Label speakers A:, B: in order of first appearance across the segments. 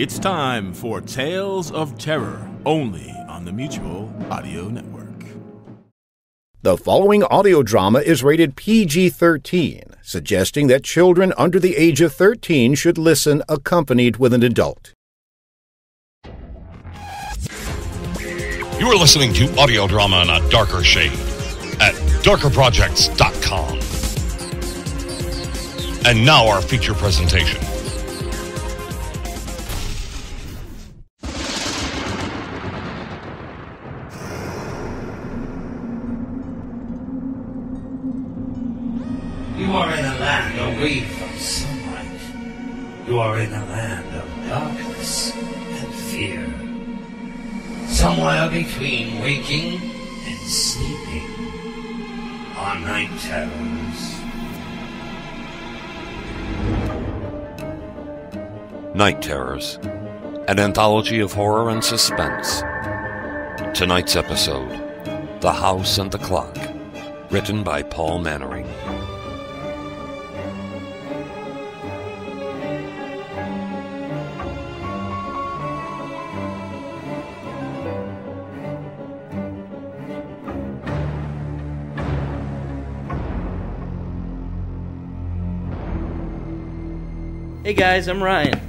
A: It's time for Tales of Terror, only on the Mutual Audio Network.
B: The following audio drama is rated PG 13, suggesting that children under the age of 13 should listen accompanied with an adult.
C: You are listening to audio drama in a darker shade at darkerprojects.com. And now our feature presentation.
D: You are in a land of darkness and fear. Somewhere between waking and sleeping are night terrors.
C: Night Terrors, an anthology of horror and suspense. Tonight's episode The House in the Clock, written by Paul Mannering.
E: Hey guys, I'm Ryan.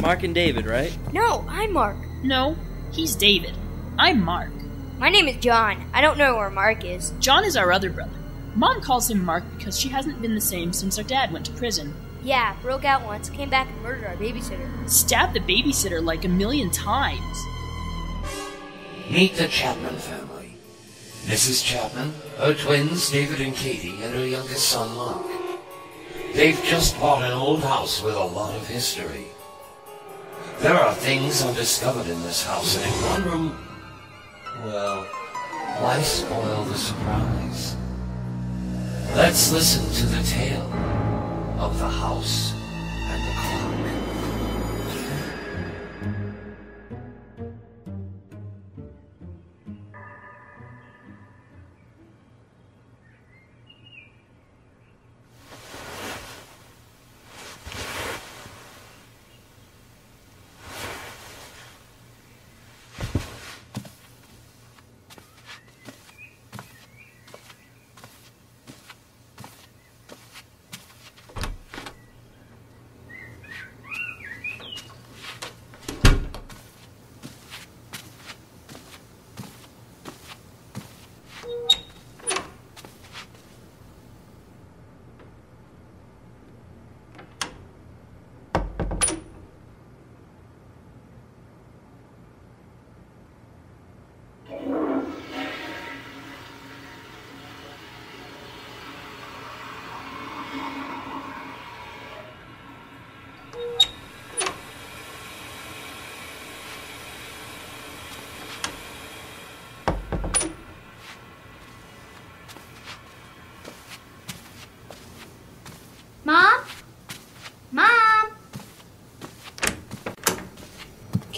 E: Mark and David, right?
F: No, I'm Mark.
G: No, he's David. I'm Mark.
F: My name is John. I don't know where Mark is.
G: John is our other brother. Mom calls him Mark because she hasn't been the same since our dad went to prison.
F: Yeah, broke out once, came back and murdered our babysitter.
G: Stabbed the babysitter like a million times.
D: Meet the Chapman family. Mrs. Chapman, her twins David and Katie, and her youngest son Mark. They've just bought an old house with a lot of history. There are things undiscovered in this house, and in one room, well, why spoil the surprise? Let's listen to the tale of the house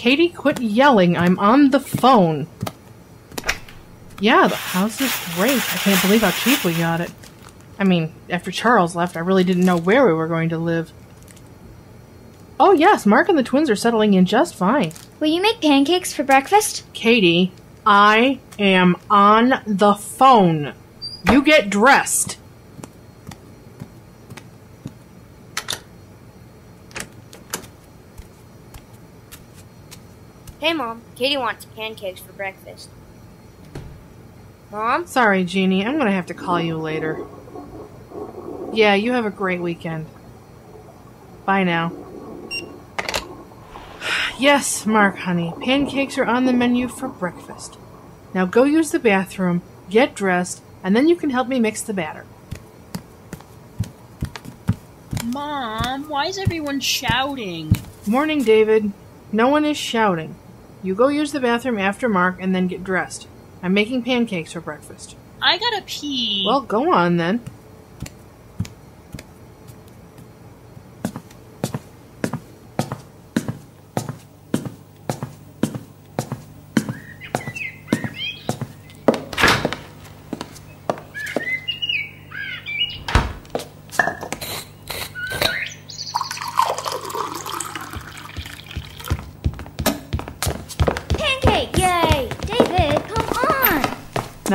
H: Katie, quit yelling. I'm on the phone. Yeah, the house is great. I can't believe how cheap we got it. I mean, after Charles left, I really didn't know where we were going to live. Oh, yes, Mark and the twins are settling in just fine.
F: Will you make pancakes for breakfast?
H: Katie, I am on the phone. You get dressed.
F: Hey, Mom. Katie wants pancakes for breakfast. Mom?
H: Sorry, Jeannie. I'm gonna have to call you later. Yeah, you have a great weekend. Bye now. Yes, Mark, honey. Pancakes are on the menu for breakfast. Now go use the bathroom, get dressed, and then you can help me mix the batter.
G: Mom, why is everyone shouting?
H: Morning, David. No one is shouting. You go use the bathroom after Mark and then get dressed. I'm making pancakes for breakfast.
G: I gotta pee.
H: Well, go on then.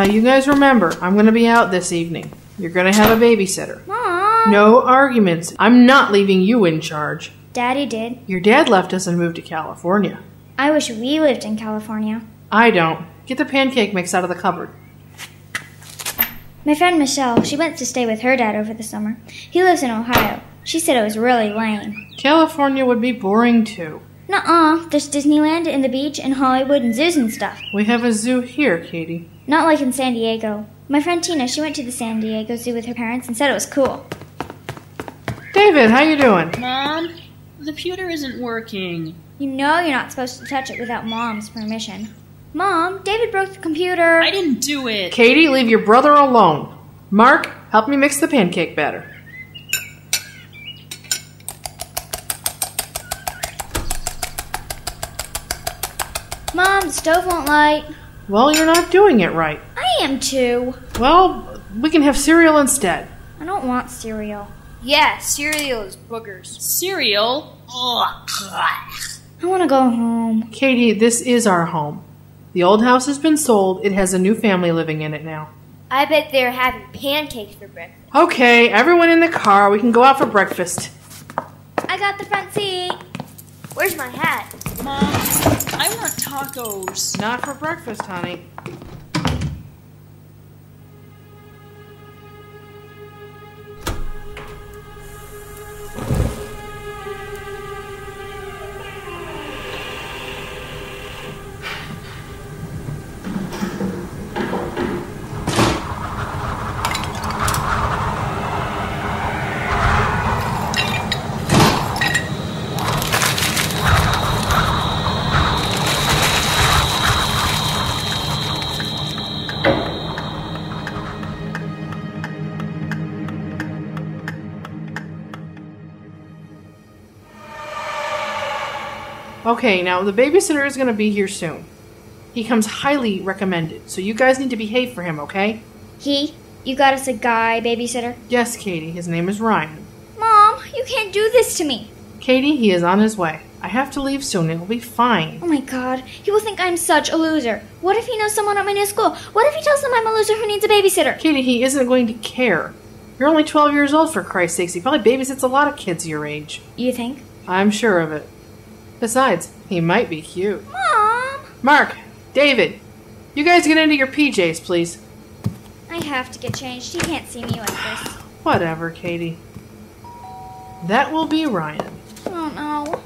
H: Now, you guys remember, I'm going to be out this evening. You're going to have a babysitter.
I: Mom.
H: No arguments. I'm not leaving you in charge.
I: Daddy did.
H: Your dad left us and moved to California.
I: I wish we lived in California.
H: I don't. Get the pancake mix out of the cupboard.
I: My friend Michelle, she went to stay with her dad over the summer. He lives in Ohio. She said it was really lame.
H: California would be boring too.
I: Nuh-uh. There's Disneyland and the beach and Hollywood and zoos and stuff.
H: We have a zoo here, Katie.
I: Not like in San Diego. My friend Tina, she went to the San Diego Zoo with her parents and said it was cool.
H: David, how you doing?
G: Mom, the computer isn't working.
I: You know you're not supposed to touch it without Mom's permission. Mom, David broke the computer.
G: I didn't do it.
H: Katie, leave your brother alone. Mark, help me mix the pancake batter.
I: Mom, the stove won't light.
H: Well, you're not doing it right.
I: I am too.
H: Well, we can have cereal instead.
I: I don't want cereal.
F: Yeah, cereal is boogers.
G: Cereal? Ugh.
I: I want to go home.
H: Katie, this is our home. The old house has been sold. It has a new family living in it now.
F: I bet they're having pancakes for breakfast.
H: Okay, everyone in the car. We can go out for breakfast.
I: I got the front seat.
F: Where's my hat?
G: Mom, I want tacos.
H: Not for breakfast, honey. Okay, now the babysitter is going to be here soon. He comes highly recommended, so you guys need to behave for him, okay?
I: He? You got us a guy babysitter?
H: Yes, Katie, his name is Ryan.
I: Mom, you can't do this to me.
H: Katie, he is on his way. I have to leave soon. It will be fine.
I: Oh my god, he will think I'm such a loser. What if he knows someone at my new school? What if he tells them I'm a loser who needs a babysitter?
H: Katie, he isn't going to care. You're only 12 years old, for Christ's sakes. He probably babysits a lot of kids your age.
I: You think?
H: I'm sure of it. Besides, he might be cute.
I: Mom!
H: Mark, David, you guys get into your PJs, please.
I: I have to get changed. He can't see me like this.
H: Whatever, Katie. That will be Ryan.
I: Oh no.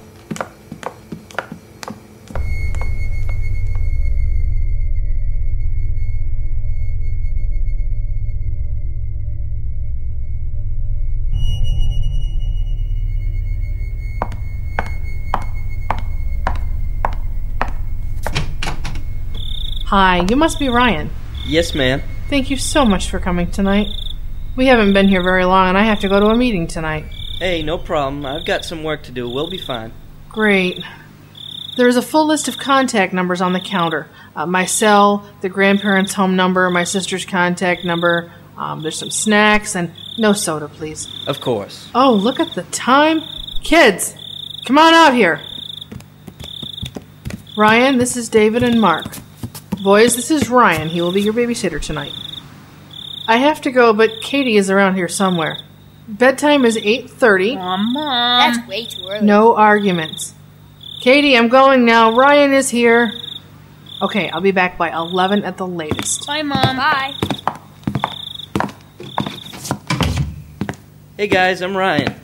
H: Hi, you must be Ryan.
E: Yes, ma'am.
H: Thank you so much for coming tonight. We haven't been here very long, and I have to go to a meeting tonight.
E: Hey, no problem. I've got some work to do. We'll be fine.
H: Great. There is a full list of contact numbers on the counter. Uh, my cell, the grandparents' home number, my sister's contact number. Um, there's some snacks and no soda, please.
E: Of course.
H: Oh, look at the time. Kids, come on out here. Ryan, this is David and Mark. Boys, this is Ryan. He will be your babysitter tonight. I have to go, but Katie is around here somewhere. Bedtime is 8:30.
G: Mom, Mom.
F: That's way too early.
H: No arguments. Katie, I'm going now. Ryan is here. Okay, I'll be back by 11 at the latest.
G: Bye, Mom.
F: Bye.
E: Hey, guys, I'm Ryan.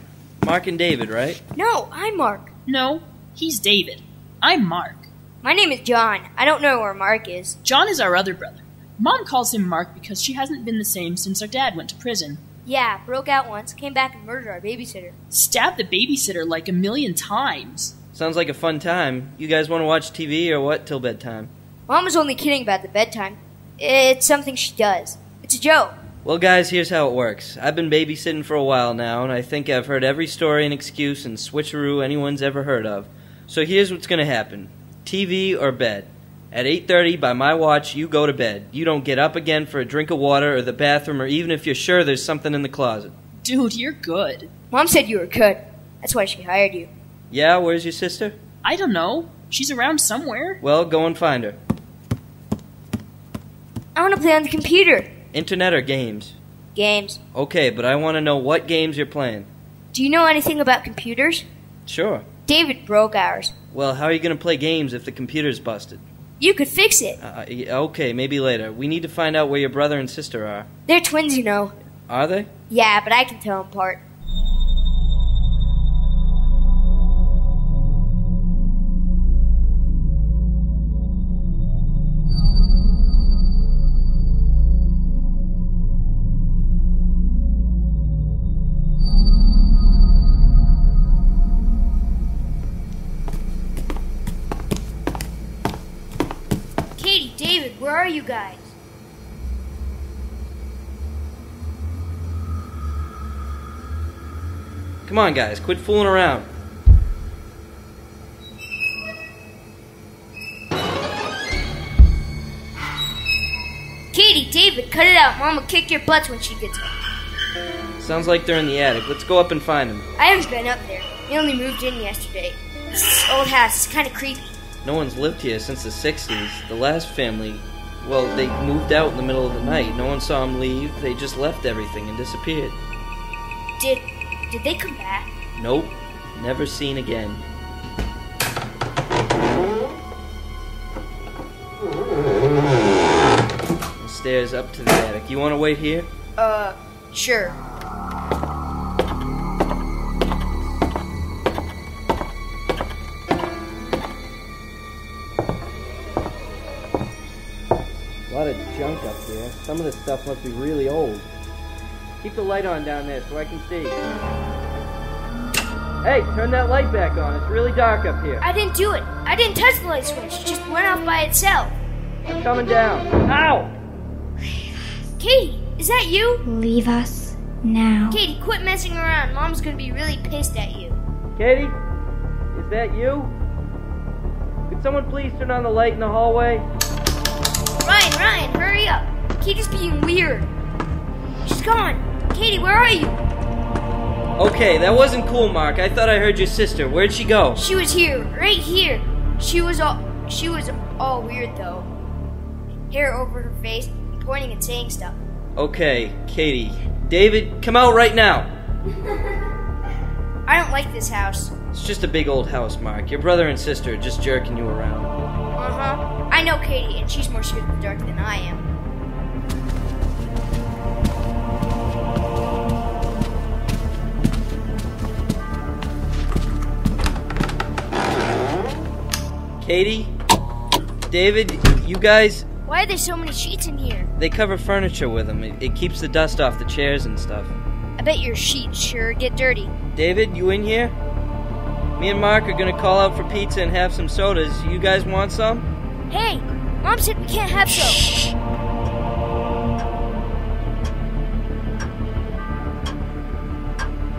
E: Mark and David, right?
F: No, I'm Mark.
G: No, he's David. I'm Mark.
F: My name is John. I don't know where Mark is.
G: John is our other brother. Mom calls him Mark because she hasn't been the same since our dad went to prison.
F: Yeah, broke out once, came back and murdered our babysitter.
G: Stabbed the babysitter like a million times.
E: Sounds like a fun time. You guys want to watch TV or what till bedtime?
F: Mom was only kidding about the bedtime. It's something she does. It's a joke.
E: Well, guys, here's how it works. I've been babysitting for a while now, and I think I've heard every story and excuse and switcheroo anyone's ever heard of. So here's what's going to happen TV or bed. At 8:30 by my watch, you go to bed. You don't get up again for a drink of water or the bathroom or even if you're sure there's something in the closet.
G: Dude, you're good.
F: Mom said you were good. That's why she hired you.
E: Yeah, where's your sister?
G: I don't know. She's around somewhere.
E: Well, go and find her.
F: I want to play on the computer.
E: Internet or games?
F: Games.
E: Okay, but I want to know what games you're playing.
F: Do you know anything about computers?
E: Sure.
F: David broke ours.
E: Well, how are you going to play games if the computer's busted?
F: You could fix it.
E: Uh, okay, maybe later. We need to find out where your brother and sister are.
F: They're twins, you know.
E: Are they?
F: Yeah, but I can tell them apart.
E: Come on, guys, quit fooling around.
F: Katie, David, cut it out. Mom will kick your butts when she gets home.
E: Sounds like they're in the attic. Let's go up and find them.
F: I haven't been up there. We only moved in yesterday. This old house is kind of creepy.
E: No one's lived here since the 60s. The last family, well, they moved out in the middle of the night. No one saw them leave. They just left everything and disappeared.
F: Did did they come back?
E: Nope, never seen again. The stairs up to the attic. You want to wait here?
F: Uh, sure.
E: A lot of junk up there. Some of this stuff must be really old. Keep the light on down there so I can see. Hey, turn that light back on. It's really dark up here.
F: I didn't do it. I didn't touch the light switch. It just went off by itself.
E: I'm coming down. Ow!
F: Katie, is that you?
I: Leave us now.
F: Katie, quit messing around. Mom's gonna be really pissed at you.
E: Katie? Is that you? Could someone please turn on the light in the hallway?
F: Ryan, Ryan, hurry up. Katie's being weird. She's gone. Katie, where are you?
E: Okay, that wasn't cool, Mark. I thought I heard your sister. Where'd she go?
F: She was here, right here. She was all she was all weird though. Hair over her face, pointing and saying stuff.
E: Okay, Katie. David, come out right now.
F: I don't like this house.
E: It's just a big old house, Mark. Your brother and sister are just jerking you around.
F: Uh huh. I know Katie, and she's more scared of the dark than I am.
E: Katie? David, you guys,
F: Why are there so many sheets in here?
E: they cover furniture with them. It, it keeps the dust off the chairs and stuff.
F: I bet your sheets sure get dirty.
E: David, you in here? Me and Mark are gonna call out for pizza and have some sodas. You guys want some?
F: Hey, Mom said we can't have so.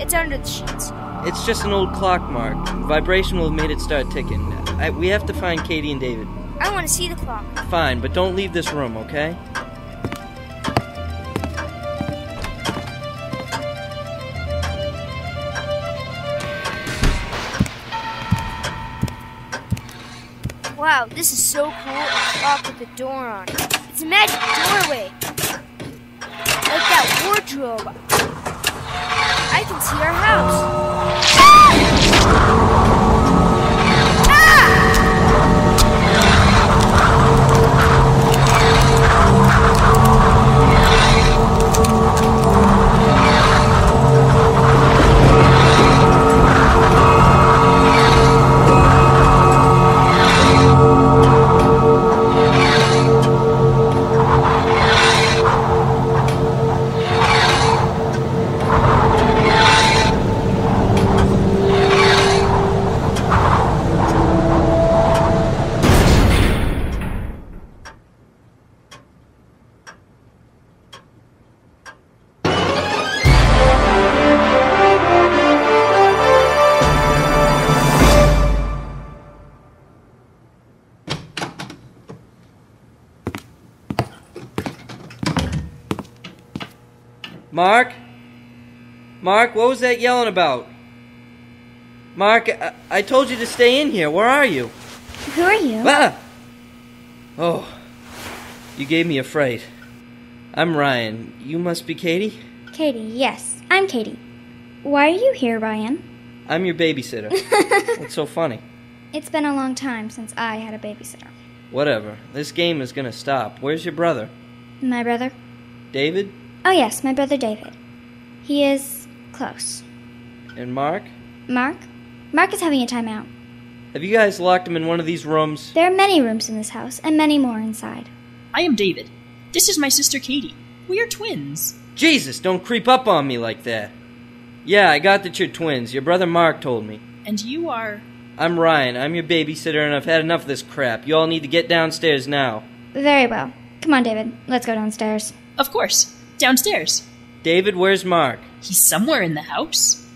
F: It's under the sheets.
E: It's just an old clock, Mark. Vibration will have made it start ticking. I, we have to find Katie and David.
F: I want to see the clock.
E: Fine, but don't leave this room, okay?
F: Wow, this is so cool. A clock with a door on it. It's a magic doorway. Like that wardrobe. I can see our house. Thank you. Mark? Mark, what was that yelling about? Mark, I, I told you to stay in here. Where are you?
I: Who are you?
E: Ah! Oh. You gave me a fright. I'm Ryan. You must be Katie?
I: Katie, yes, I'm Katie. Why are you here, Ryan?
E: I'm your babysitter. What's so funny?
I: It's been a long time since I had a babysitter.
E: Whatever. This game is gonna stop. Where's your brother?
I: My brother?
E: David?
I: Oh, yes, my brother David. He is close.
E: And Mark?
I: Mark? Mark is having a timeout.
E: Have you guys locked him in one of these rooms?
I: There are many rooms in this house, and many more inside.
G: I am David. This is my sister Katie. We are twins.
E: Jesus, don't creep up on me like that. Yeah, I got that you're twins. Your brother Mark told me.
G: And you are.
E: I'm Ryan. I'm your babysitter, and I've had enough of this crap. You all need to get downstairs now.
I: Very well. Come on, David. Let's go downstairs.
G: Of course. Downstairs.
E: David, where's Mark?
G: He's somewhere in the house.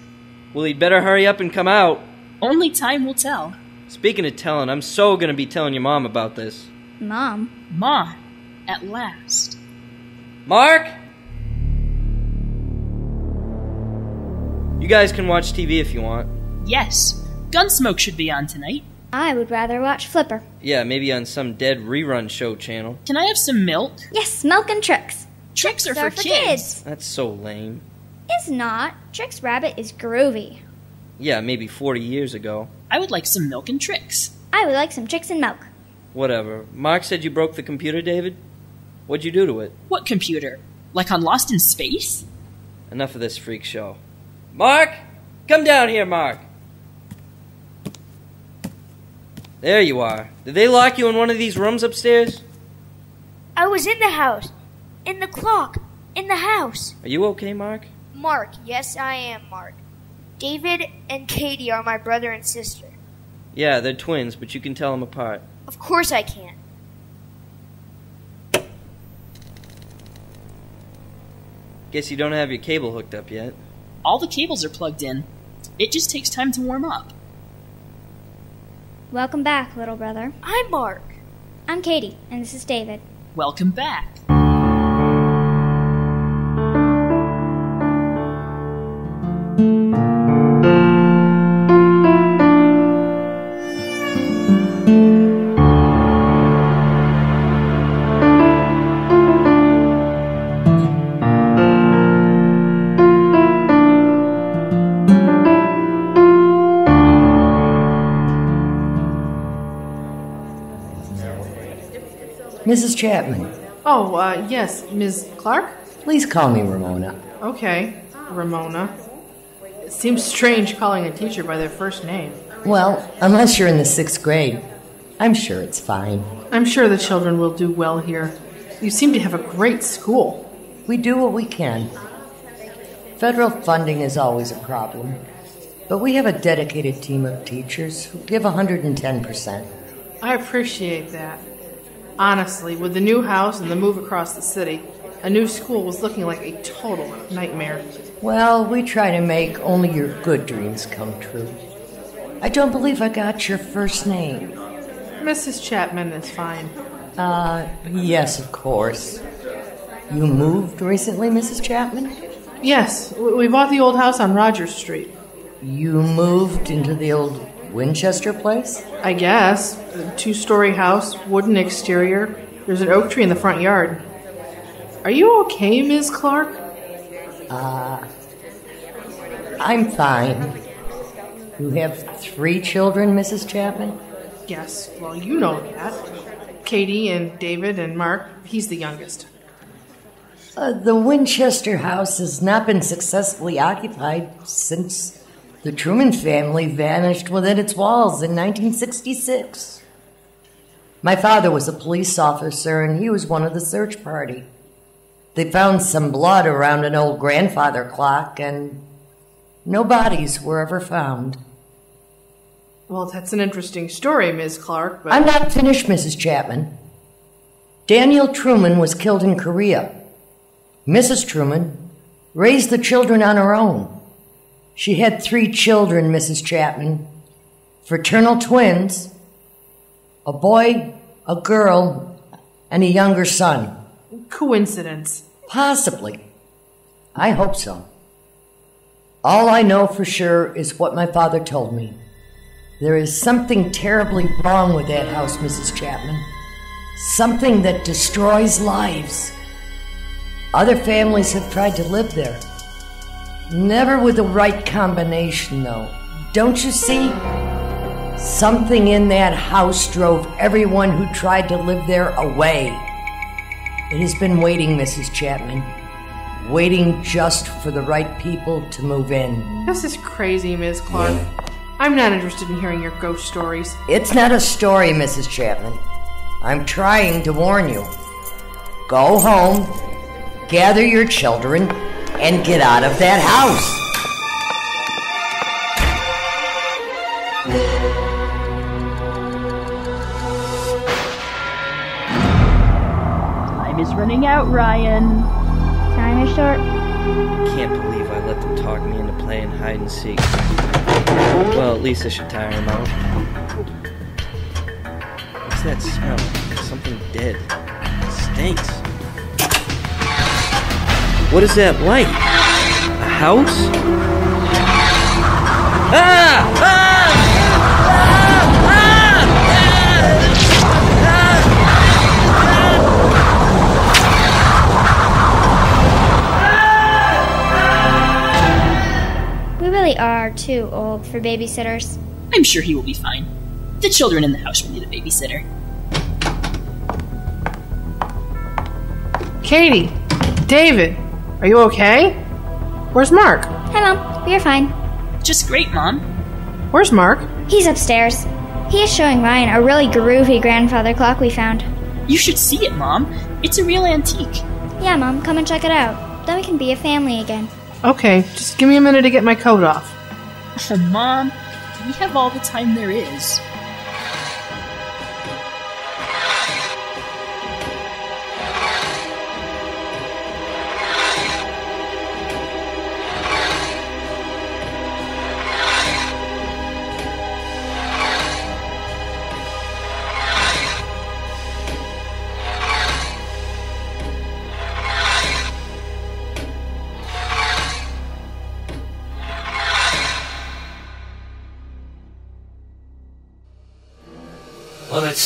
E: Well, he'd better hurry up and come out.
G: Only time will tell.
E: Speaking of telling, I'm so gonna be telling your mom about this.
I: Mom?
G: Ma, at last.
E: Mark? You guys can watch TV if you want.
G: Yes. Gunsmoke should be on tonight.
I: I would rather watch Flipper.
E: Yeah, maybe on some dead rerun show channel.
G: Can I have some milk?
I: Yes, milk and Trix.
G: Trix are
I: They're
G: for kids.
E: That's so lame.
I: Is not. Trix Rabbit is groovy.
E: Yeah, maybe 40 years ago.
G: I would like some milk and Trix.
I: I would like some Trix and milk.
E: Whatever. Mark said you broke the computer, David? What'd you do to it?
G: What computer? Like on Lost in Space?
E: Enough of this freak show. Mark! Come down here, Mark! There you are. Did they lock you in one of these rooms upstairs?
F: I was in the house. In the clock. In the house.
E: Are you okay, Mark?
F: Mark, yes, I am Mark. David and Katie are my brother and sister.
E: Yeah, they're twins, but you can tell them apart.
F: Of course I can.
E: Guess you don't have your cable hooked up yet.
G: All the cables are plugged in. It just takes time to warm up.
I: Welcome back, little brother.
F: I'm Mark.
I: I'm Katie, and this is David.
G: Welcome back.
J: Mrs. Chapman,
H: Oh, uh, yes, Ms. Clark?
J: please call me Ramona.
H: Okay, Ramona. It seems strange calling a teacher by their first name.
J: Well, unless you're in the sixth grade, I'm sure it's fine.
H: I'm sure the children will do well here. You seem to have a great school.
J: We do what we can. Federal funding is always a problem, but we have a dedicated team of teachers who give 110%.
H: I appreciate that. Honestly, with the new house and the move across the city, a new school was looking like a total nightmare.
J: Well, we try to make only your good dreams come true. I don't believe I got your first name.
H: Mrs. Chapman is fine.
J: Uh, yes, of course. You moved recently, Mrs. Chapman?
H: Yes, we we bought the old house on Rogers Street.
J: You moved into the old Winchester place?
H: I guess. A two story house, wooden exterior. There's an oak tree in the front yard. Are you okay, Ms. Clark?
J: Uh, I'm fine. You have three children, Mrs. Chapman?
H: Yes, well, you know that. Katie and David and Mark, he's the youngest.
J: Uh, the Winchester house has not been successfully occupied since the Truman family vanished within its walls in 1966. My father was a police officer and he was one of the search party. They found some blood around an old grandfather clock and no bodies were ever found.
H: Well, that's an interesting story, Ms. Clark, but.
J: I'm not finished, Mrs. Chapman. Daniel Truman was killed in Korea. Mrs. Truman raised the children on her own. She had three children, Mrs. Chapman fraternal twins, a boy, a girl, and a younger son.
H: Coincidence.
J: Possibly. I hope so. All I know for sure is what my father told me. There is something terribly wrong with that house, Mrs. Chapman. Something that destroys lives. Other families have tried to live there. Never with the right combination, though. Don't you see? Something in that house drove everyone who tried to live there away. It has been waiting, Mrs. Chapman. Waiting just for the right people to move in.
H: This is crazy, Ms. Clark. I'm not interested in hearing your ghost stories.
J: It's not a story, Mrs. Chapman. I'm trying to warn you. Go home, gather your children, and get out of that house.
G: Time is running out, Ryan.
I: Time is short.
E: Can't believe I let them talk me into playing hide and seek. Well, at least I should tire them out. What's that smell? Something dead. It stinks. What is that like? A house? Ah! Ah!
I: We really are too old for babysitters.
G: I'm sure he will be fine. The children in the house will need a babysitter.
H: Katie, David, are you okay? Where's Mark?
I: Hi, Mom. We are fine.
G: Just great, Mom.
H: Where's Mark?
I: He's upstairs. He is showing Ryan a really groovy grandfather clock we found.
G: You should see it, Mom. It's a real antique.
I: Yeah, Mom, come and check it out. Then we can be a family again.
H: Okay, just give me a minute to get my coat off.
G: Oh, Mom, we have all the time there is.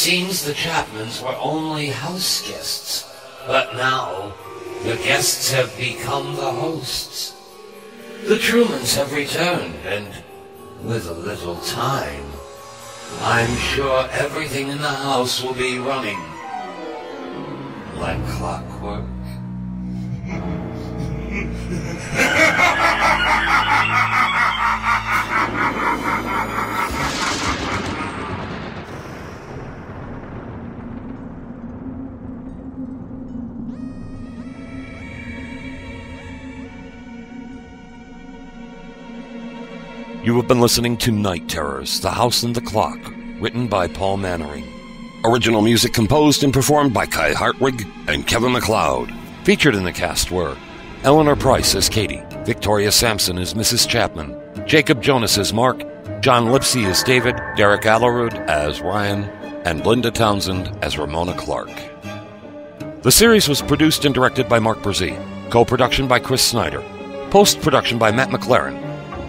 K: Seems the Chapmans were only house guests. But now, the guests have become the hosts. The Trumans have returned, and with a little time, I'm sure everything in the house will be running like clockwork.
D: You have been listening to Night Terrors, The House in the Clock, written by Paul Mannering. Original music composed and performed by Kai Hartwig and Kevin MacLeod. Featured in the cast were Eleanor Price as Katie, Victoria Sampson as Mrs. Chapman, Jacob Jonas as Mark, John Lipsey as David, Derek Allerud as Ryan, and Linda Townsend as Ramona Clark. The series was produced and directed by Mark Brzee, co-production by Chris Snyder, post-production by Matt McLaren.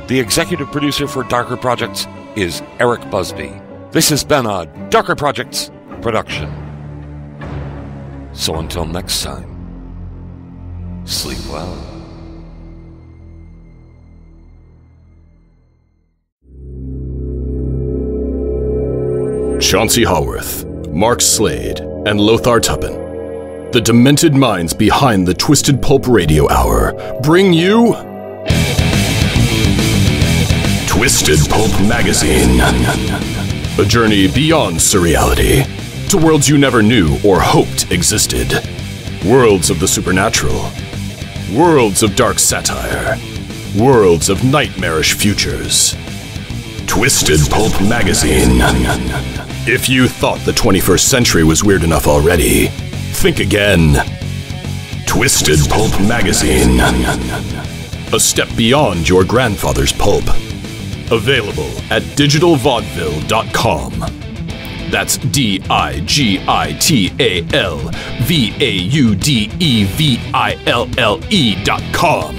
D: The executive producer for Darker Projects is Eric Busby. This has been a Darker Projects production. So until next time, sleep well.
L: Chauncey Haworth, Mark Slade, and Lothar Tuppen, the demented minds behind the Twisted Pulp Radio Hour, bring you Twisted Pulp Magazine. A journey beyond surreality to worlds you never knew or hoped existed. Worlds of the supernatural. Worlds of dark satire. Worlds of nightmarish futures. Twisted Pulp Magazine. If you thought the 21st century was weird enough already, think again. Twisted Pulp Magazine. A step beyond your grandfather's pulp. Available at digitalvaudeville.com. That's D I G I T A L V A U D E V I L L E dot com.